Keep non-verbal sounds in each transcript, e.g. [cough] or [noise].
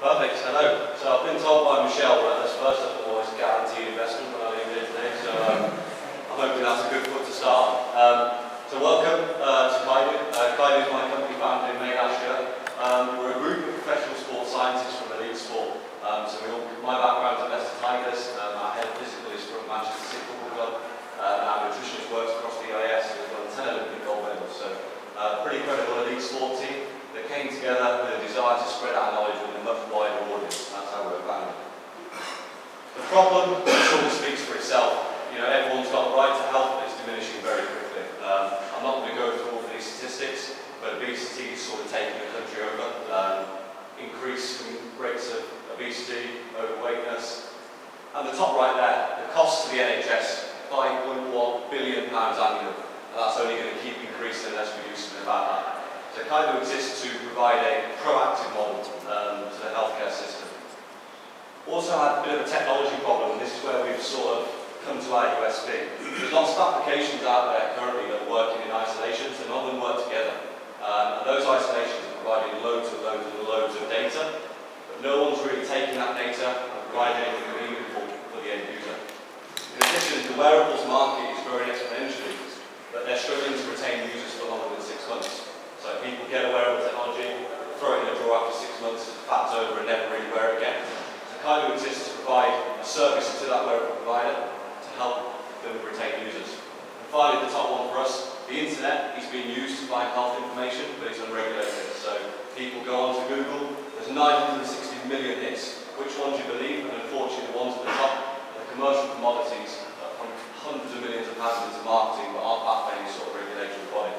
Perfect, hello. So I've been told by Michelle that this first of all is guaranteed investment when I leave here today, so um, I'm hoping that's a good foot to start. Um, so welcome uh, to Kaido. Uh, Kaido is my company founded in May last year. Um, we're a group of professional sports scientists from elite sport. Um, so we all, my background is Leicester Tigers, um, our head of physical is from Manchester City Football Club, uh, our nutritionist works across the IS as well as 10 Olympic gold medals. So uh, pretty credible elite sport team that came together with a desire to spread our knowledge with a much wider audience. That's how we're founded. The problem sort of speaks for itself. You know, everyone's got the right to health, but it's diminishing very quickly. Um, I'm not going to go through all of these statistics, but obesity is sort of taking the country over. Um, increase in rates of obesity, overweightness. And the top right there, the cost to the NHS, 5.1 billion pounds annually. And that's only going to keep increasing unless we do something about that. So of exists to provide a proactive model um, to the healthcare system. Also had a bit of a technology problem, and this is where we've sort of come to our USP. There's lots of applications out there currently that are working in isolation, so none of them work together. Um, and those isolations are providing loads and loads and loads of data, but no one's really taking that data and providing anything meaningful for the end user. The wearables market is growing exponentially, but they're struggling to retain users for longer than six months. So people get a wearable technology, throw it in a drawer after six months, fat's over and never really wear it again. So of exists to provide a service to that wearable provider to help them retain users. And finally, the top one for us, the internet is being used to find health information, but it's unregulated. So people go onto Google, there's 960 million hits. Which ones you believe? And unfortunately, the ones at the top commercial commodities that pump hundreds of millions of pounds into marketing, but aren't backed by any sort of regulatory body.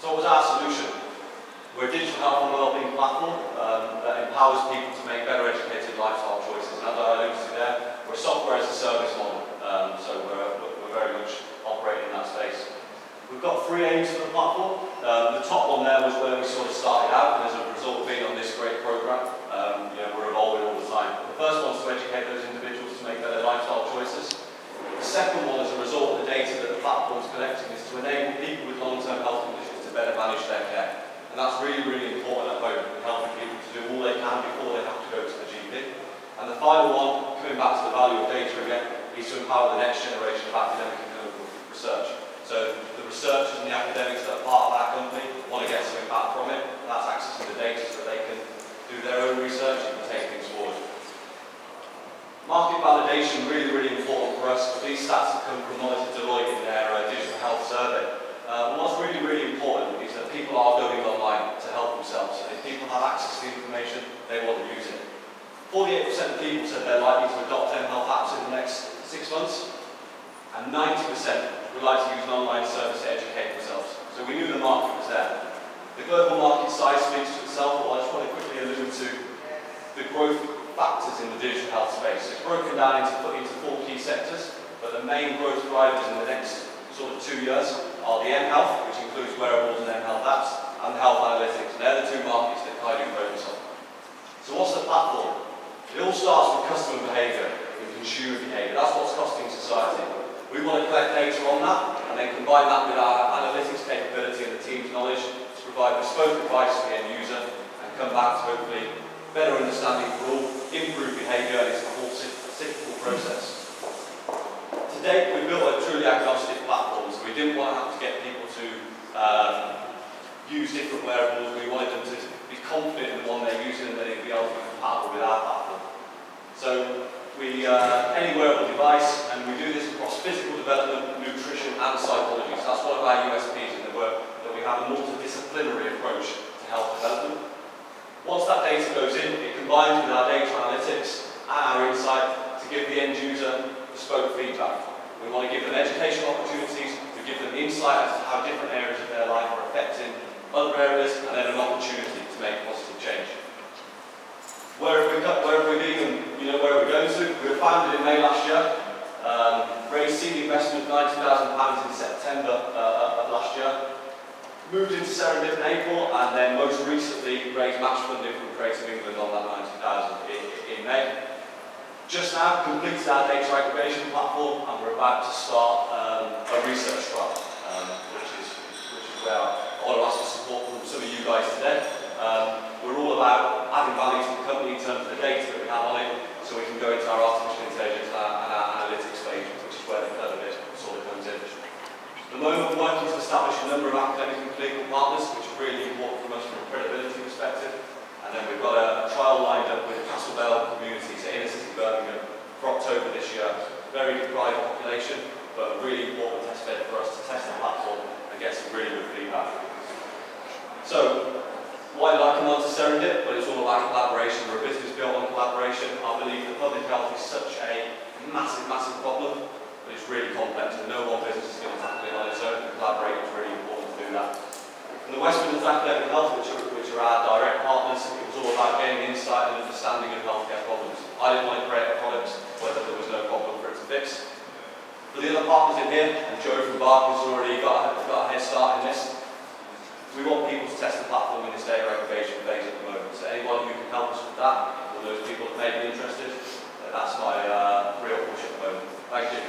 So what was our solution? We're a digital health and wellbeing platform um, that empowers people to make better educated lifestyle choices. And as I alluded to there, we're software as a service model. Um, so we're, we're very much operating in that space. We've got three aims for the platform. Um, the top one there was where we sort of started out, and as a result of being on this great program, um, you know, we're evolving all the time. The first one is to educate those individuals to make better lifestyle choices. The second one, as a result of the data that the platform is collecting, is to enable people with long-term health conditions to better manage their care. And that's really, really important at home, helping people to do all they can before they have to go to the GP. And the final one, coming back to the value of data again, is to empower the next generation of academic and clinical research. So the researchers and the academics that are part of our company want to get something back from it. And that's accessing the data so that they can do their own research and take things. Market validation, really, really important for us. These stats have come from Monitor Deloitte in their uh, digital health survey. Uh, what's really, really important is that people are going online to help themselves. If people have access to the information, they want to use it. 48% of people said they're likely to adopt M health apps in the next six months, and 90% would like to use an online service to educate themselves. So we knew the market was there. The global market size speaks to itself, but I just want to quickly allude to the growth factors in the digital health space. It's broken down into, put into four key sectors, but the main growth drivers in the next sort of two years are the M-Health, which includes wearables and M-Health apps, and health analytics. And they're the two markets that Kaido focus on. So what's the platform? It all starts with customer behaviour, with consumer behaviour. That's what's costing society. We want to collect data on that, and then combine that with our analytics capability and the team's knowledge to provide bespoke advice to the end user, and come back to hopefully better understanding for all, improve behaviour, and it's a whole cyclical process. To date, we built a truly agnostic platform, so we didn't want to have to get people to um, use different wearables. We wanted them to be confident in the one they're using and then it'd be able to be compatible with our platform. So we, uh, any wearable device, and we do this across physical development, nutrition, and psychology. So that's one of our USPs in the work, that we have a multidisciplinary approach to health development. Once that data goes in, it combines with our data analytics and our insight to give the end user bespoke feedback. We want to give them educational opportunities, to give them insight as to how different areas of their life are affecting other areas, and then an opportunity to make positive change. Where have we, got, where have we been and you know, where are we going to? We were founded in May last year, um, raised seed investment of £90,000 in September uh, of last year, moved into Serendip in April, and then most recently raised match funding from Creative England on that 90,000 in, in May. Just now completed our data aggregation platform, and we're about to start um, a research trial, um, which, is, which is where I want ask for support from some of you guys today. Um, we're all about adding value to the company in terms of the data that we have on it, so we can go into our artificial intelligence and our, and our analytics phase, which is where the clever bit sort of comes in. At the moment, we're working to establish a number of academic and clinical partners, which are really important from us from a credibility perspective. And then we've got a, a trial lined up with Castle Vale community, so inner Birmingham, for October this year. Very deprived population, but a really important test bed for us to test the platform and get some really good feedback. So, why did I come on to Serendip? Well, it's all about collaboration. We're a business built on collaboration. I believe that public health is such a massive, massive problem, but it's really complex and no one business is going to tackle it on its own. Collaborating is really important to do that. Midlands Health, which are, which are our direct partners, it was all about gaining insight and understanding of healthcare problems. I didn't want to create a product whether there was no problem for it to fix. For the other partners in here, and Joe from Barclays has already got got a head start in this, we want people to test the platform in this data aggregation phase at the moment. So anyone who can help us with that, or those people that may be interested, that's my uh, real push at the moment. Thank you.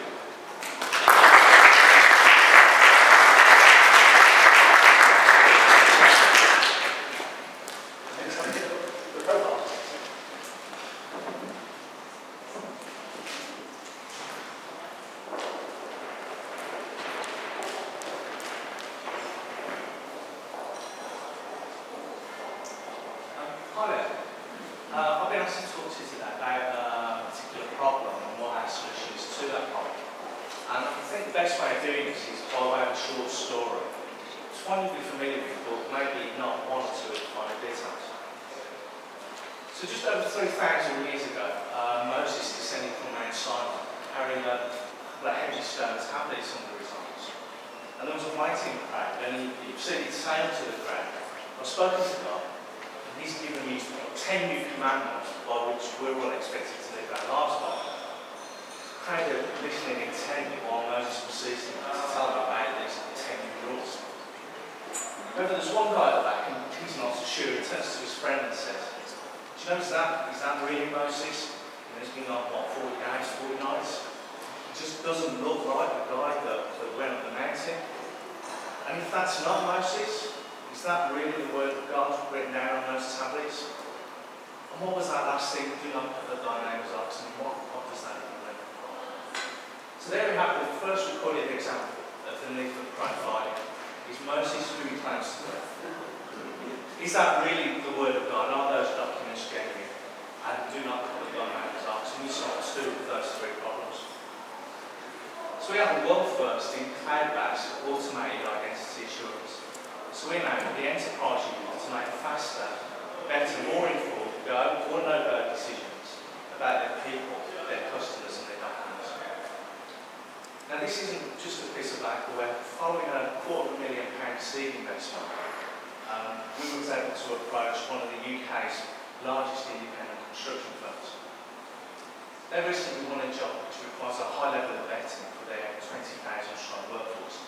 Um, Hi there. Uh, I've been asked to talk to you today about uh, a particular problem and what our solution is to that problem. And I think the best way of doing this is by way of a short story. It's one you'll be familiar with, but maybe not one or two of the finer details. So just over 3,000 years ago, uh, Moses descended from Mount Sinai, carrying a couple of heavy stone tablets under his arms. And there was a waiting crowd, and he, he say unto the crowd, I've spoken to God, and he's given me ten new commandments by which we're all expected to live our lives by. Kind of listening intently while Moses was ceasing to tell them about these ten rules. However, there's one guy at the back, and he's not so sure. He turns to his friend and says, Do you notice that? Is that really Moses? And it's been like, what, 40 days, 40 nights? It just doesn't look like the guy that, that went up the mountain. And if that's not Moses, is that really the word of God written down on those tablets? And what was that last thing? Do the thy name as oxen. What, what does that? So there we have the first recorded example of the need for profiling. Is Moses who he claims to be? Is that really the word of God? Are those documents genuine? And do not the thy name as oxen. We saw two of those three problems. So we have a world first in cloud-based automated identity assurance. So we know the enterprise uses to make faster, better, more informed go or no-go decisions about their people, their customers and. Now this isn't just a piece of vaporware. Following a quarter of a million pound seed investment, um, we was able to approach one of the UK's largest independent construction firms. They recently won a job which requires a high level of vetting for their 20,000 strong workforce.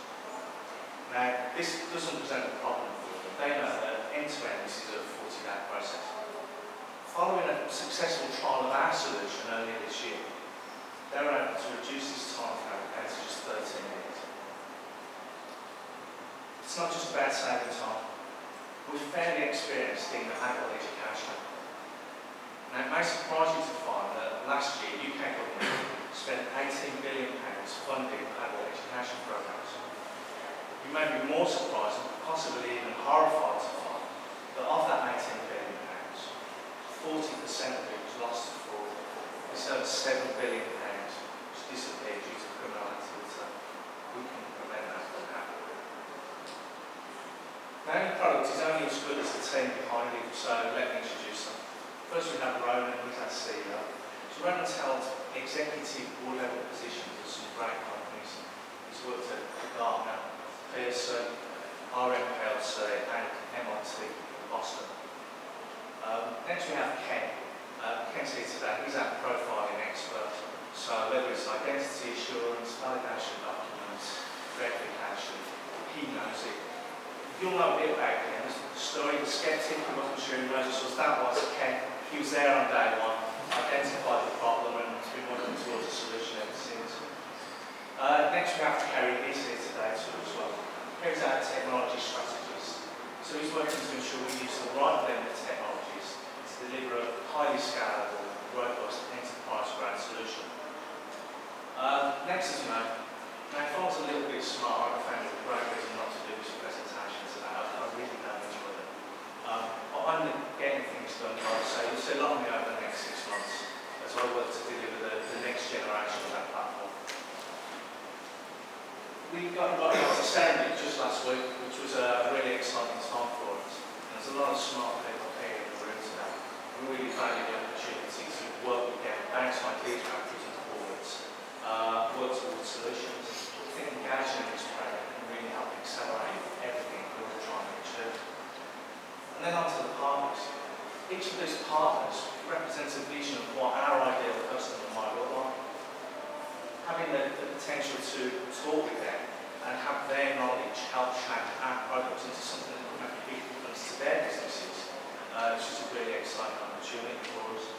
Now, this doesn't present a problem for them. They know that end-to-end this is a 40-day process. Following a successful trial of our solution earlier this year, they were able to reduce this time frame just 13 minutes. It's not just about saving time. We're fairly experienced in adult education. Now, it may surprise you to find that last year, UK government spent 18 billion pounds funding adult education programs. You may be more surprised and possibly even horrified to find that of that 18 billion pounds, 40% of it was lost to fraud. It's over 7 billion disappeared due to criminal activity. We can prevent that from happening. Now, any product is only as good as the team behind it, so let me introduce them. First we have Ronan, he's our CEO. So Ronan's held executive board level positions at some great companies. He's worked at Gartner, Pearson, RM PLC and MIT Boston. Um, next we have Ken. Uh, Ken's here today. He's our profiling expert. So whether it's identity assurance, validation documents, verification, he knows it. You'll know a bit about him. Story, the skeptic, who wasn't sure he knows us, that was Ken. He was there on day one, identified the problem and has been working towards a solution ever since. Uh, next we have to carry this here today too as well. Here's our technology strategist. So he's working to ensure we use the right blend of technologies to deliver a highly scalable, robust enterprise-grade solution. Um, next is Mac. My phone's a little bit smart. I found it great reason not to do this presentation today. I, I really don't enjoy it. Um, I'm getting things done, like so you'll see over the next six months as I work to deliver the, the next generation of that platform. We got invited to Sandy just last week, which was a really exciting time for us. There's a lot of smart people here in the room today. We really value the opportunity to work with them, bounce ideas In this program can really help accelerate everything we're trying to achieve. And then on to the partners. Each of these partners represents a vision of what our ideal customer might look like. Having the, the potential to talk with them and have their knowledge help shape our products into something that will make a big difference to their businesses uh, it's just a really exciting opportunity for us.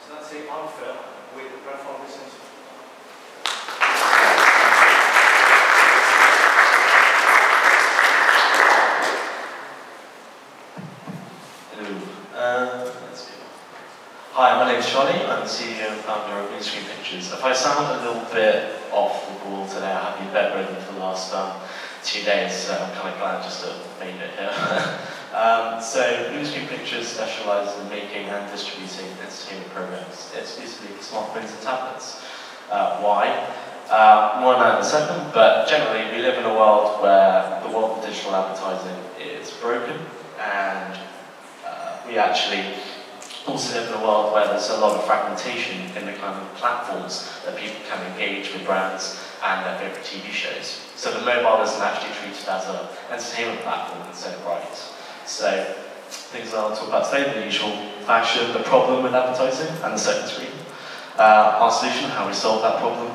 So that's it. I'm Phil with the Profile Business. Uh, Hi, my name is Charlie. I'm the CEO and founder of Screen Pictures. If I sound a little bit off the ball today, I have been bedridden for the last um, two days, so I'm kind of glad just to made it here. [laughs] um, so, Screen Pictures specializes in making and distributing entertainment programs, exclusively for smartphones and tablets. Uh, why? Uh, more on that in a second, but generally we live in a world where the world of digital advertising is broken and uh, we actually also live in a world where there's a lot of fragmentation in the kind of platforms that people can engage with brands and their favorite TV shows. So the mobile isn't actually treated as an entertainment platform in instead of right. So things that I'll talk about today, the usual fashion, the problem with advertising and the second screen. Uh, our solution, how we solve that problem,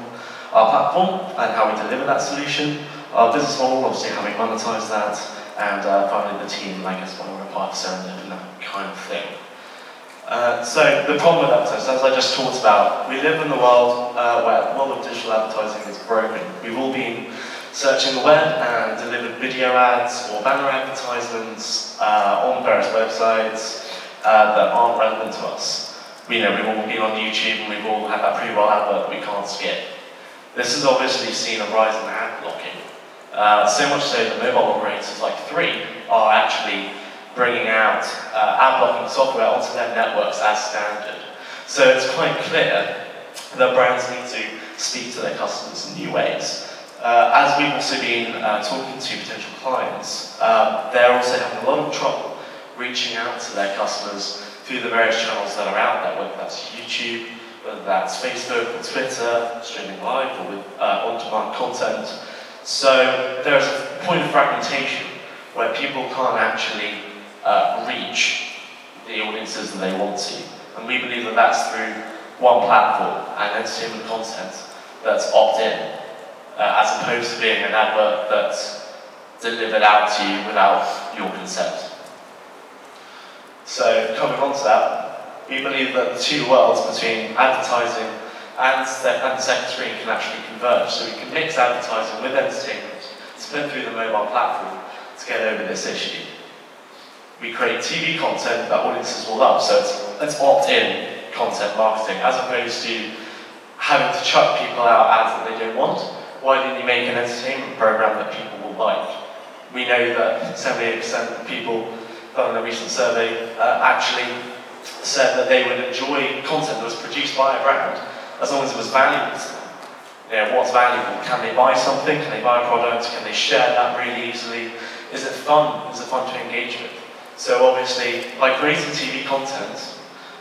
our platform and how we deliver that solution, our business model, obviously how we monetize that, and uh, finally the team, I guess, why we're a part of Serendip and that kind of thing. Uh, so the problem with advertising, as I just talked about, we live in a world uh, where the world of digital advertising is broken. We've all been searching the web and delivered video ads or banner advertisements uh, on various websites uh, that aren't relevant to us. We know we've all been on YouTube and we've all had that pre-roll advert that we can't skip. This has obviously seen a rise in ad blocking. Uh, so much so that mobile operators like Three are actually bringing out uh, ad blocking software onto their networks as standard. So it's quite clear that brands need to speak to their customers in new ways. Uh, as we've also been uh, talking to potential clients, um, they're also having a lot of trouble reaching out to their customers through the various channels that are out there, whether that's YouTube, whether that's Facebook or Twitter, streaming live or with uh, on-demand content. So there's a point of fragmentation where people can't actually uh, reach the audiences that they want to. And we believe that that's through one platform and entertainment content that's opt-in, uh, as opposed to being an advert that's delivered out to you without your consent. So coming on to that, we believe that the two worlds between advertising and, the second screen can actually converge. So we can mix advertising with entertainment, split through the mobile platform to get over this issue we create TV content that audiences will love. So it's, it's opt-in content marketing, as opposed to having to chuck people out ads that they don't want. Why didn't you make an entertainment program that people will like? We know that 78% of people done in a recent survey uh, actually said that they would enjoy content that was produced by a brand as long as it was valuable to them. You know, what's valuable? Can they buy something? Can they buy a product? Can they share that really easily? Is it fun? Is it fun to engage with? So obviously, by creating TV content,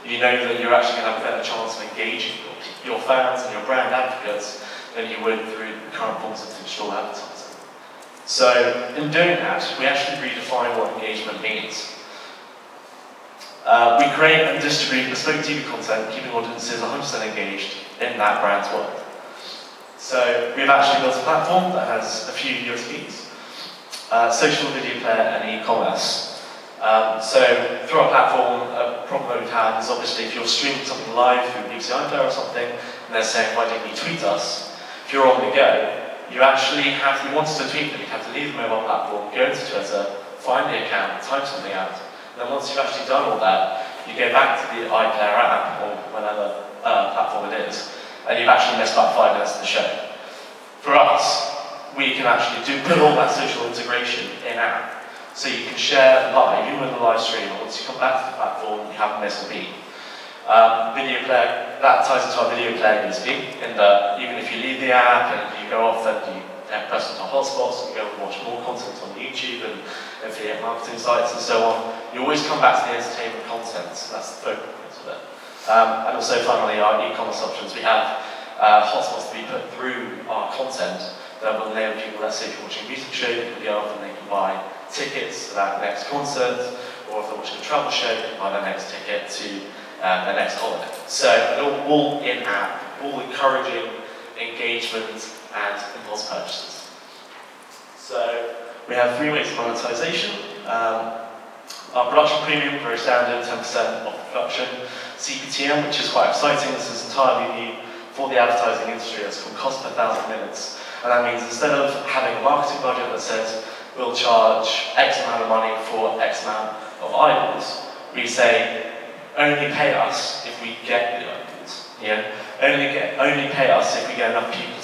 you know that you're actually going to have a better chance of engaging your, fans and your brand advocates than you would through current forms of digital advertising. So in doing that, we actually redefine what engagement means. Uh, we create and distribute bespoke TV content, keeping audiences 100% engaged in that brand's world. So we've actually built a platform that has a few USPs. Uh, social video player and e-commerce. Um, so through our platform, a problem we've had is obviously if you're streaming something live through BBC iPlayer or something, and they're saying, why didn't you tweet us? If you're on the go, you actually have, you want to tweet them, you have to leave the mobile platform, go into Twitter, find the account, type something out. And then once you've actually done all that, you go back to the iPlayer app, or whatever uh, platform it is, and you've actually missed about five minutes of the show. For us, we can actually do put [laughs] all that social integration in app So you can share live, even with the live stream, once you come back to the platform, you haven't missed a beat. Um, video player, that ties into our video player USP, in that even if you leave the app and you go off then you have press onto hotspots you go and watch more content on YouTube and affiliate marketing sites and so on, you always come back to the entertainment content. So that's the focal point of it. Um, and also finally, our e-commerce options. We have uh, hotspots to be put through our content that will enable people, let's say if you're watching a music show, they can buy tickets to that next concert, or if they're watching a travel show, they can buy their next ticket to um, their next holiday. So all, in-app, all encouraging engagement and impulse purchases. So we have three ways of monetization. Um, our production premium, very standard, 10% off production. CPTM, which is quite exciting, this is entirely new for the advertising industry. It's called cost per thousand minutes. And that means instead of having a marketing budget that says we'll charge X amount of money for X amount of eyeballs, we say only pay us if we get the eyeballs. Yeah? Only, get, only pay us if we get enough people